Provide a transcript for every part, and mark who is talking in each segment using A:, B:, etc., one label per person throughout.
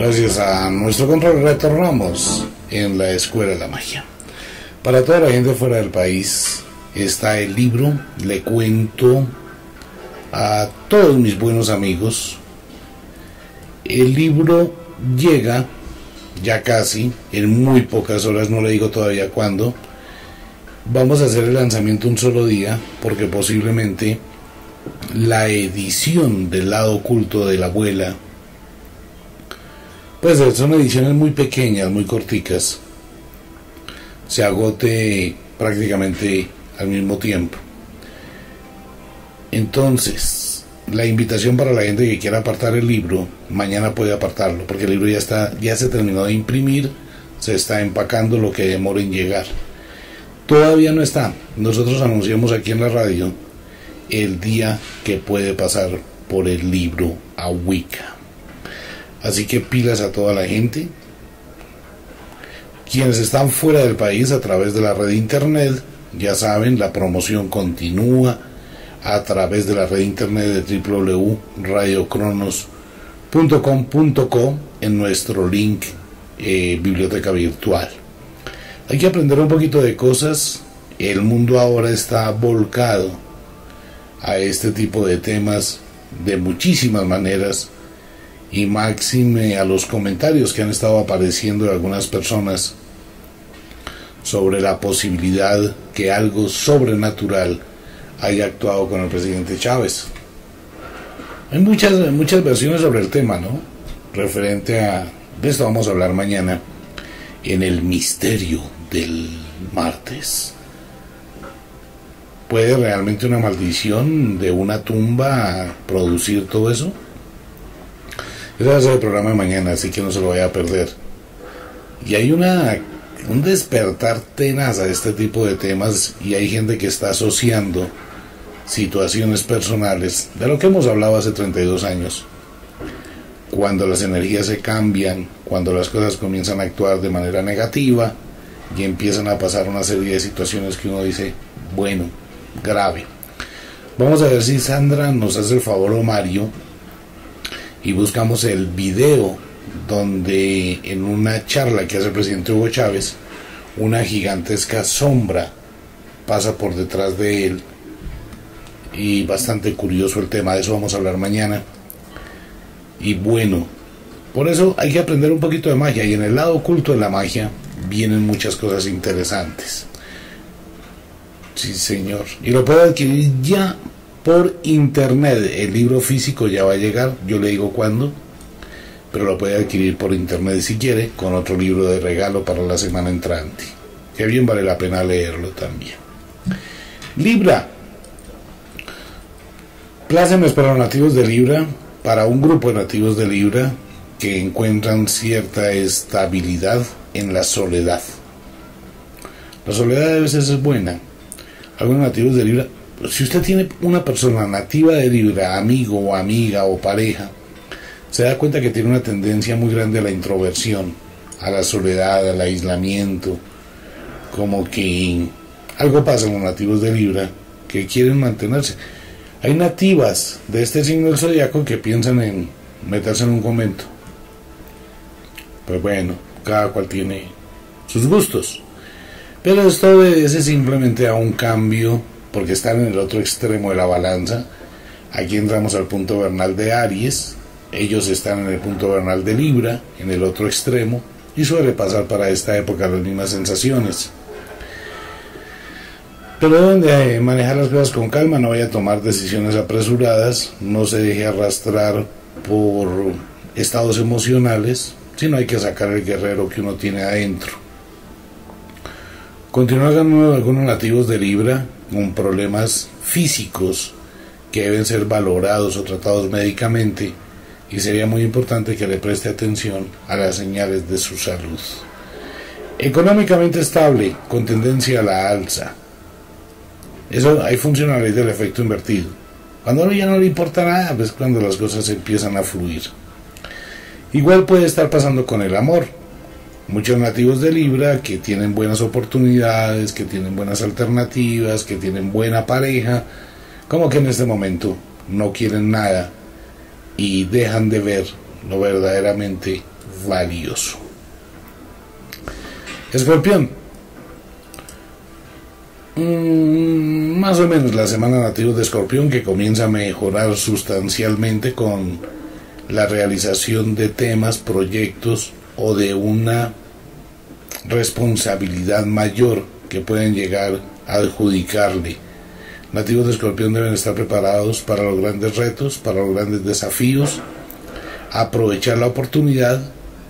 A: Gracias a nuestro control retornamos en la Escuela de la Magia. Para toda la gente fuera del país está el libro, le cuento a todos mis buenos amigos. El libro llega ya casi, en muy pocas horas, no le digo todavía cuándo. Vamos a hacer el lanzamiento un solo día porque posiblemente la edición del lado oculto de la abuela pues son ediciones muy pequeñas, muy corticas, se agote prácticamente al mismo tiempo. Entonces, la invitación para la gente que quiera apartar el libro, mañana puede apartarlo, porque el libro ya está, ya se terminó de imprimir, se está empacando lo que demora en llegar. Todavía no está. Nosotros anunciamos aquí en la radio el día que puede pasar por el libro a Wicca. Así que pilas a toda la gente. Quienes están fuera del país a través de la red internet, ya saben, la promoción continúa a través de la red internet de www.radiocronos.com.co en nuestro link eh, biblioteca virtual. Hay que aprender un poquito de cosas. El mundo ahora está volcado a este tipo de temas de muchísimas maneras y máxime a los comentarios que han estado apareciendo de algunas personas sobre la posibilidad que algo sobrenatural haya actuado con el presidente Chávez. Hay muchas, muchas versiones sobre el tema, ¿no? Referente a... De esto vamos a hablar mañana en el misterio del martes. ¿Puede realmente una maldición de una tumba producir todo eso? Ese va a ser el programa de mañana, así que no se lo vaya a perder. Y hay una un despertar tenaz a este tipo de temas y hay gente que está asociando situaciones personales de lo que hemos hablado hace 32 años. Cuando las energías se cambian, cuando las cosas comienzan a actuar de manera negativa y empiezan a pasar una serie de situaciones que uno dice, bueno, grave. Vamos a ver si Sandra nos hace el favor o Mario y buscamos el video donde en una charla que hace el presidente Hugo Chávez, una gigantesca sombra pasa por detrás de él y bastante curioso el tema, de eso vamos a hablar mañana. Y bueno, por eso hay que aprender un poquito de magia y en el lado oculto de la magia vienen muchas cosas interesantes. Sí, señor. Y lo puedo adquirir ya por internet. El libro físico ya va a llegar, yo le digo cuándo, pero lo puede adquirir por internet si quiere, con otro libro de regalo para la semana entrante. Que bien vale la pena leerlo también. Libra. Plácemes para nativos de Libra, para un grupo de nativos de Libra que encuentran cierta estabilidad en la soledad. La soledad a veces es buena. Algunos nativos de Libra si usted tiene una persona nativa de Libra, amigo o amiga o pareja, se da cuenta que tiene una tendencia muy grande a la introversión, a la soledad, al aislamiento, como que algo pasa con los nativos de Libra que quieren mantenerse. Hay nativas de este signo del zodiaco que piensan en meterse en un convento. Pues bueno, cada cual tiene sus gustos. Pero esto obedece simplemente a un cambio porque están en el otro extremo de la balanza. Aquí entramos al punto vernal de Aries, ellos están en el punto vernal de Libra, en el otro extremo, y suele pasar para esta época las mismas sensaciones. Pero deben de eh, manejar las cosas con calma, no vaya a tomar decisiones apresuradas, no se deje arrastrar por estados emocionales, sino hay que sacar el guerrero que uno tiene adentro. Continúan algunos nativos de Libra, con problemas físicos que deben ser valorados o tratados médicamente y sería muy importante que le preste atención a las señales de su salud. Económicamente estable, con tendencia a la alza. Eso hay funcionalidad del efecto invertido. Cuando ya no le importa nada, pues cuando las cosas empiezan a fluir. Igual puede estar pasando con el amor muchos nativos de Libra que tienen buenas oportunidades, que tienen buenas alternativas, que tienen buena pareja, como que en este momento no quieren nada y dejan de ver lo verdaderamente valioso. Escorpión. Mm, más o menos la semana nativa de Escorpión que comienza a mejorar sustancialmente con la realización de temas, proyectos o de una responsabilidad mayor que pueden llegar a adjudicarle. Nativos de Escorpión deben estar preparados para los grandes retos, para los grandes desafíos, aprovechar la oportunidad,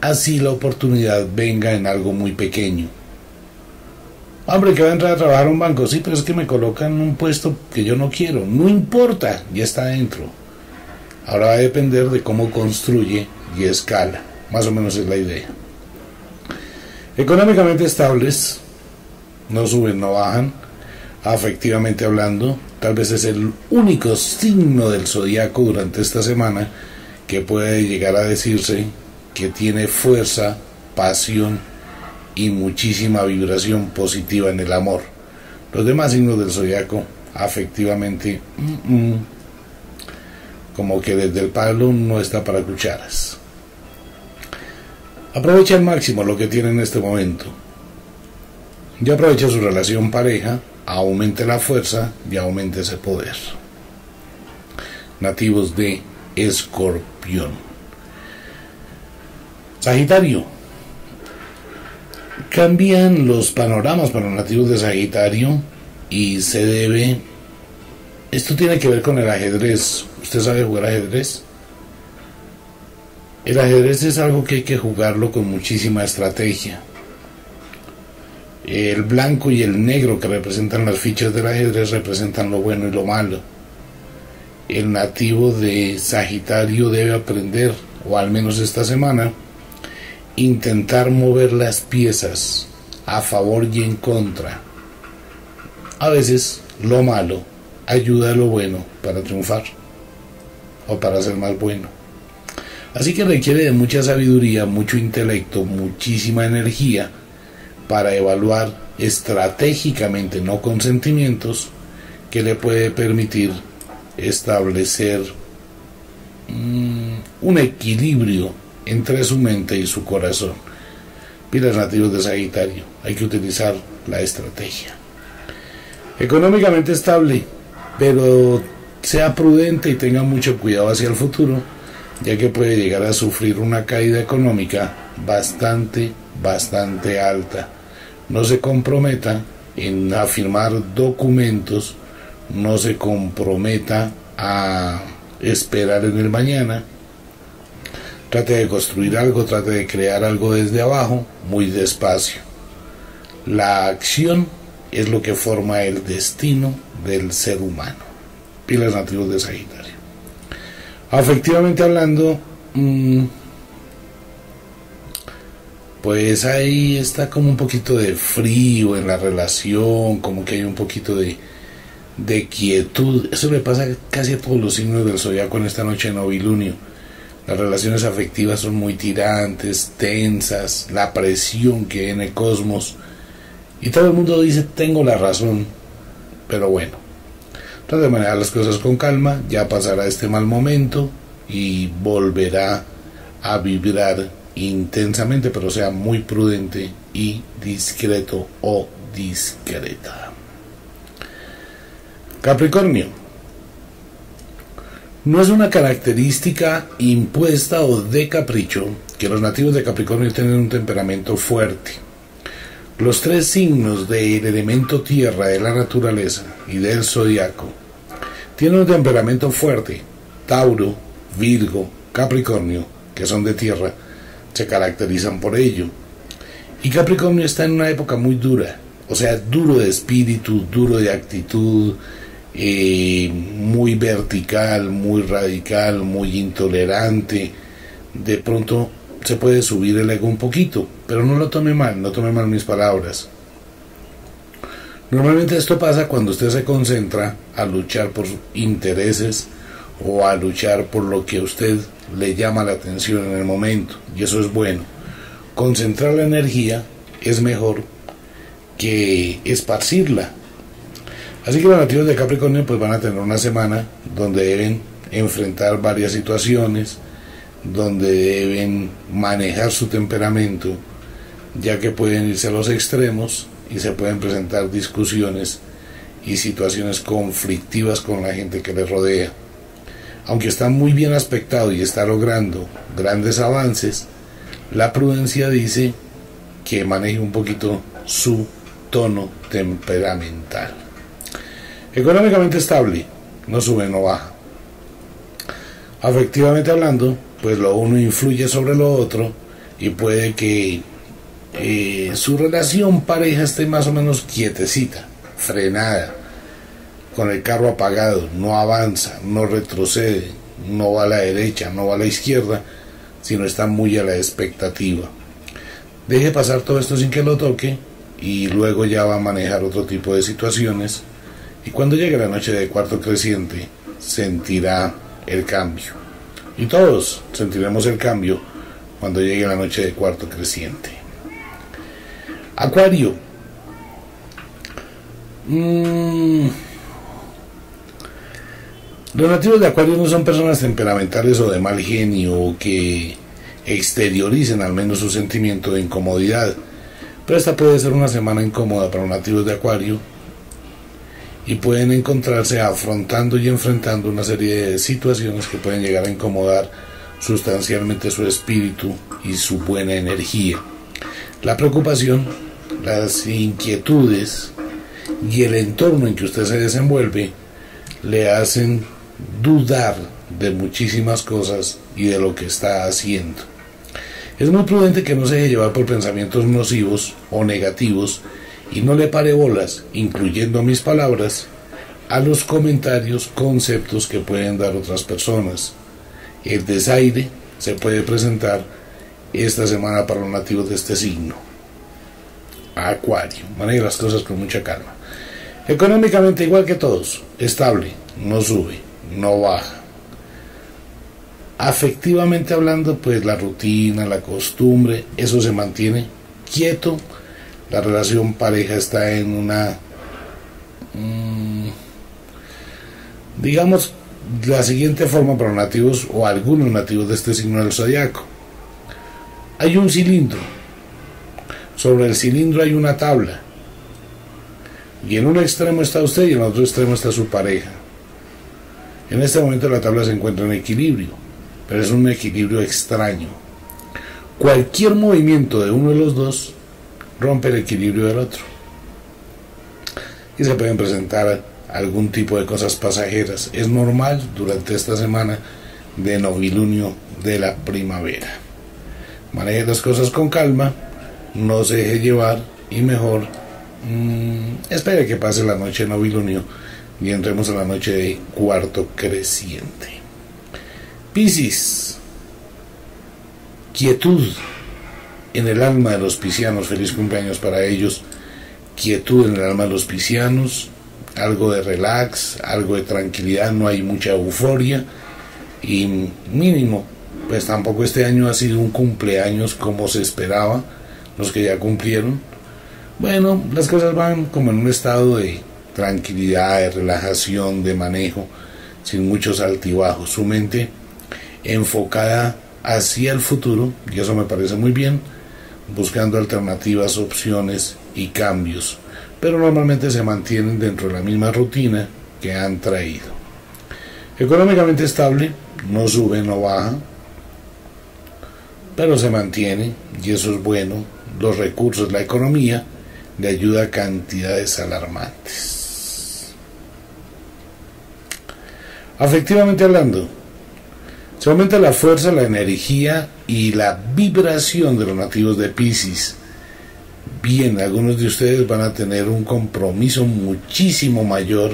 A: así la oportunidad venga en algo muy pequeño. Hombre, que va a entrar a trabajar un banco, sí, pero es que me colocan en un puesto que yo no quiero. No importa, ya está dentro. Ahora va a depender de cómo construye y escala. Más o menos es la idea. Económicamente estables, no suben, no bajan. Afectivamente hablando, tal vez es el único signo del zodiaco durante esta semana que puede llegar a decirse que tiene fuerza, pasión y muchísima vibración positiva en el amor. Los demás signos del zodiaco, afectivamente, mm, mm, como que desde el palo no está para cucharas. Aprovecha al máximo lo que tiene en este momento. Ya aprovecha su relación pareja, aumente la fuerza y aumente ese poder. Nativos de Escorpión. Sagitario. Cambian los panoramas para los nativos de Sagitario y se debe... Esto tiene que ver con el ajedrez. ¿Usted sabe jugar ajedrez? El ajedrez es algo que hay que jugarlo con muchísima estrategia. El blanco y el negro que representan las fichas del ajedrez representan lo bueno y lo malo. El nativo de Sagitario debe aprender, o al menos esta semana, intentar mover las piezas a favor y en contra. A veces lo malo ayuda a lo bueno para triunfar o para ser más bueno. Así que requiere de mucha sabiduría, mucho intelecto, muchísima energía para evaluar estratégicamente, no con sentimientos, que le puede permitir establecer mm, un equilibrio entre su mente y su corazón. Pilas nativos de Sagitario, hay que utilizar la estrategia. Económicamente estable, pero sea prudente y tenga mucho cuidado hacia el futuro ya que puede llegar a sufrir una caída económica bastante, bastante alta. No se comprometa en afirmar documentos, no se comprometa a esperar en el mañana. Trate de construir algo, trate de crear algo desde abajo, muy despacio. La acción es lo que forma el destino del ser humano. Pilas nativos de Sagitario. Afectivamente hablando, mm, pues ahí está como un poquito de frío en la relación, como que hay un poquito de, de quietud. Eso le pasa casi a todos los signos del zodiaco en esta noche de novilunio. Las relaciones afectivas son muy tirantes, tensas, la presión que hay en el cosmos. Y todo el mundo dice, tengo la razón. Pero bueno, de manejar las cosas con calma, ya pasará este mal momento y volverá a vibrar intensamente, pero sea muy prudente y discreto o discreta. Capricornio. No es una característica impuesta o de capricho que los nativos de Capricornio tengan un temperamento fuerte. Los tres signos del elemento tierra de la naturaleza y del zodiaco tiene un temperamento fuerte. Tauro, Virgo, Capricornio, que son de tierra, se caracterizan por ello. Y Capricornio está en una época muy dura, o sea, duro de espíritu, duro de actitud, eh, muy vertical, muy radical, muy intolerante. De pronto se puede subir el ego un poquito, pero no lo tome mal, no tome mal mis palabras. Normalmente esto pasa cuando usted se concentra a luchar por intereses o a luchar por lo que a usted le llama la atención en el momento, y eso es bueno. Concentrar la energía es mejor que esparcirla. Así que los nativos de Capricornio pues van a tener una semana donde deben enfrentar varias situaciones, donde deben manejar su temperamento, ya que pueden irse a los extremos y se pueden presentar discusiones y situaciones conflictivas con la gente que les rodea. Aunque está muy bien aspectado y está logrando grandes avances, la prudencia dice que maneje un poquito su tono temperamental. Económicamente estable, no sube, no baja. Afectivamente hablando, pues lo uno influye sobre lo otro y puede que eh, su relación pareja esté más o menos quietecita, frenada, con el carro apagado, no avanza, no retrocede, no va a la derecha, no va a la izquierda, sino está muy a la expectativa. Deje pasar todo esto sin que lo toque y luego ya va a manejar otro tipo de situaciones y cuando llegue la noche de cuarto creciente sentirá el cambio. Y todos sentiremos el cambio cuando llegue la noche de cuarto creciente. Acuario. Mm. Los nativos de Acuario no son personas temperamentales o de mal genio o que exterioricen al menos su sentimiento de incomodidad. Pero esta puede ser una semana incómoda para los nativos de Acuario y pueden encontrarse afrontando y enfrentando una serie de situaciones que pueden llegar a incomodar sustancialmente su espíritu y su buena energía. La preocupación, las inquietudes y el entorno en que usted se desenvuelve le hacen dudar de muchísimas cosas y de lo que está haciendo. Es muy prudente que no se deje llevar por pensamientos nocivos o negativos y no le pare bolas, incluyendo mis palabras, a los comentarios, conceptos que pueden dar otras personas. El desaire se puede presentar esta semana para los nativos de este signo. Acuario, maneja las cosas con mucha calma. Económicamente igual que todos, estable, no sube, no baja. Afectivamente hablando, pues la rutina, la costumbre, eso se mantiene quieto la relación pareja está en una, mm, digamos, la siguiente forma para nativos o algunos nativos de este signo del zodiaco. Hay un cilindro. Sobre el cilindro hay una tabla. Y en un extremo está usted y en el otro extremo está su pareja. En este momento la tabla se encuentra en equilibrio, pero es un equilibrio extraño. Cualquier movimiento de uno de los dos rompe el equilibrio del otro. Y se pueden presentar algún tipo de cosas pasajeras. Es normal durante esta semana de novilunio de la primavera. Maneje las cosas con calma, no se deje llevar y mejor mm, espere que pase la noche de novilunio y entremos a la noche de cuarto creciente. Piscis, quietud en el alma de los piscianos, feliz cumpleaños para ellos, quietud en el alma de los piscianos, algo de relax, algo de tranquilidad, no hay mucha euforia. Y mínimo, pues tampoco este año ha sido un cumpleaños como se esperaba, los que ya cumplieron. Bueno, las cosas van como en un estado de tranquilidad, de relajación, de manejo, sin muchos altibajos, su mente enfocada hacia el futuro, y eso me parece muy bien, buscando alternativas, opciones y cambios, pero normalmente se mantienen dentro de la misma rutina que han traído. Económicamente estable, no sube, no baja, pero se mantiene y eso es bueno. Los recursos, la economía, le ayuda a cantidades alarmantes. Afectivamente hablando, se aumenta la fuerza, la energía y la vibración de los nativos de Pisces. Bien, algunos de ustedes van a tener un compromiso muchísimo mayor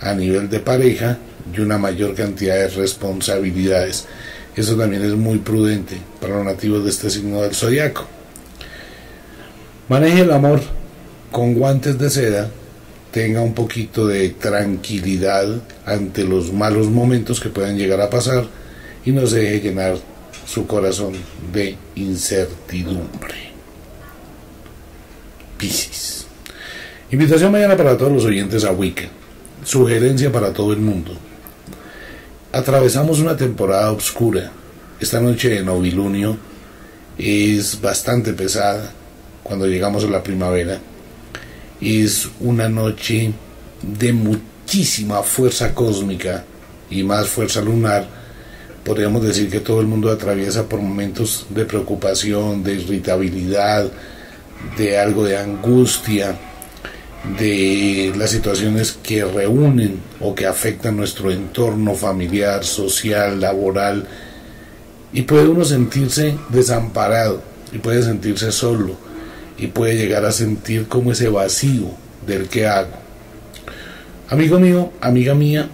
A: a nivel de pareja y una mayor cantidad de responsabilidades. Eso también es muy prudente para los nativos de este signo del zodiaco. Maneje el amor con guantes de seda, tenga un poquito de tranquilidad ante los malos momentos que puedan llegar a pasar y no se deje llenar su corazón de incertidumbre. Piscis. Invitación mañana para todos los oyentes a Wicca. Sugerencia para todo el mundo. Atravesamos una temporada oscura, esta noche de novilunio es bastante pesada cuando llegamos a la primavera. Es una noche de muchísima fuerza cósmica y más fuerza lunar. Podríamos decir que todo el mundo atraviesa por momentos de preocupación, de irritabilidad, de algo de angustia, de las situaciones que reúnen o que afectan nuestro entorno familiar, social, laboral, y puede uno sentirse desamparado, y puede sentirse solo, y puede llegar a sentir como ese vacío del que hago. Amigo mío, amiga mía,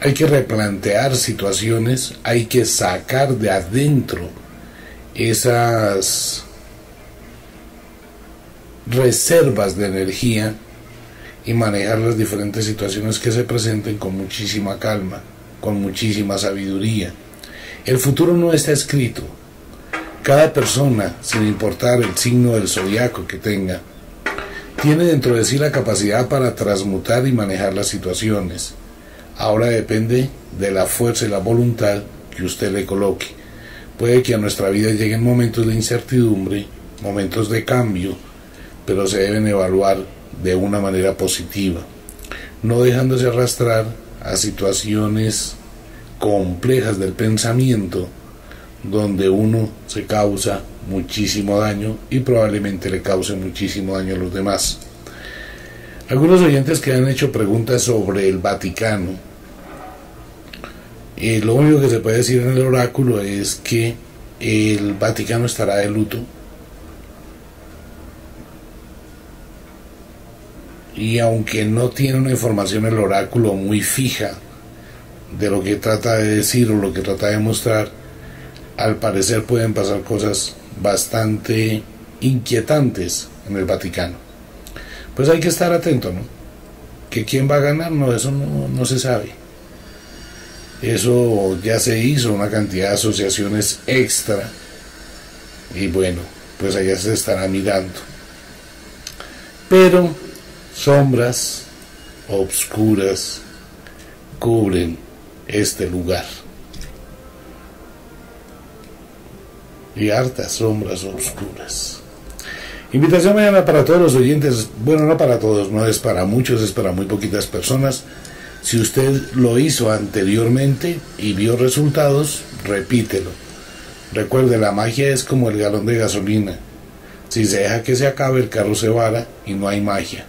A: hay que replantear situaciones, hay que sacar de adentro esas reservas de energía y manejar las diferentes situaciones que se presenten con muchísima calma, con muchísima sabiduría. El futuro no está escrito. Cada persona, sin importar el signo del zodiaco que tenga, tiene dentro de sí la capacidad para transmutar y manejar las situaciones. Ahora depende de la fuerza y la voluntad que usted le coloque. Puede que a nuestra vida lleguen momentos de incertidumbre, momentos de cambio, pero se deben evaluar de una manera positiva, no dejándose arrastrar a situaciones complejas del pensamiento donde uno se causa muchísimo daño y probablemente le cause muchísimo daño a los demás. Algunos oyentes que han hecho preguntas sobre el Vaticano, y lo único que se puede decir en el oráculo es que el Vaticano estará de luto y aunque no tiene una información el oráculo muy fija de lo que trata de decir o lo que trata de mostrar, al parecer pueden pasar cosas bastante inquietantes en el Vaticano. Pues hay que estar atento, ¿no? Que quién va a ganar, no, eso no, se sabe. Eso ya se hizo, una cantidad de asociaciones extra. Y bueno, pues allá se estará mirando. Pero sombras obscuras cubren este lugar. Y hartas sombras obscuras. Invitación mañana para todos los oyentes, bueno, no para todos, no es para muchos, es para muy poquitas personas. Si usted lo hizo anteriormente y vio resultados, repítelo. Recuerde, la magia es como el galón de gasolina. Si se deja que se acabe, el carro se vara y no hay magia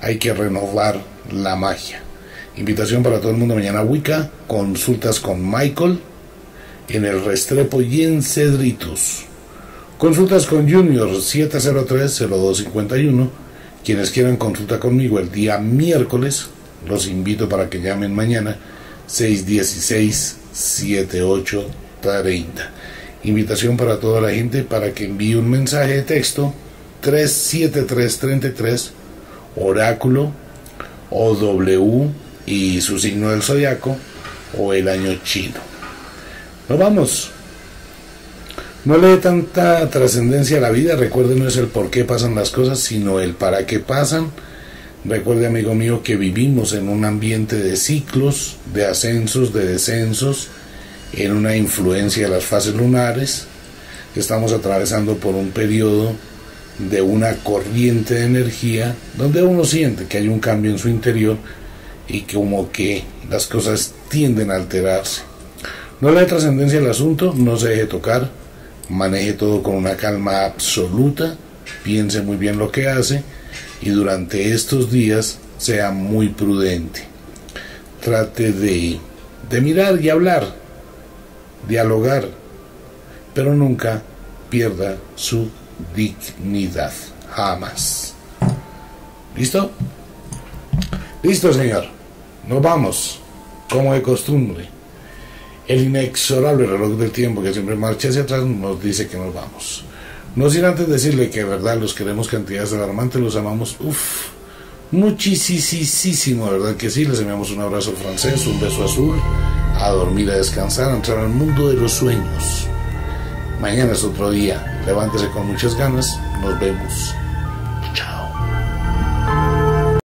A: hay que renovar la magia. Invitación para todo el mundo mañana Wicca, consultas con Michael en el Restrepo y en Cedritos. Consultas con Junior 703-0251. Quienes quieran consulta conmigo el día miércoles, los invito para que llamen mañana 616-7830. Invitación para toda la gente para que envíe un mensaje de texto 37333 oráculo o W y su signo del zodiaco o el año chino. Nos vamos. No le dé tanta trascendencia a la vida, recuerde no es el por qué pasan las cosas, sino el para qué pasan. Recuerde, amigo mío, que vivimos en un ambiente de ciclos, de ascensos, de descensos, en una influencia de las fases lunares. Estamos atravesando por un periodo de una corriente de energía donde uno siente que hay un cambio en su interior y como que las cosas tienden a alterarse. No le dé trascendencia al asunto, no se deje tocar, maneje todo con una calma absoluta, piense muy bien lo que hace y durante estos días sea muy prudente. Trate de, de mirar y hablar, dialogar, pero nunca pierda su dignidad. Jamás. ¿Listo? Listo, Señor. Nos vamos, como de costumbre. El inexorable reloj del tiempo que siempre marcha hacia atrás nos dice que nos vamos. No sin antes decirle que de verdad los queremos cantidades alarmantes, los amamos, uff, muchísimo, verdad que sí, les enviamos un abrazo francés, un beso azul, a dormir, a descansar, a entrar al mundo de los sueños. Mañana es otro día. Levántese con muchas ganas. Nos vemos.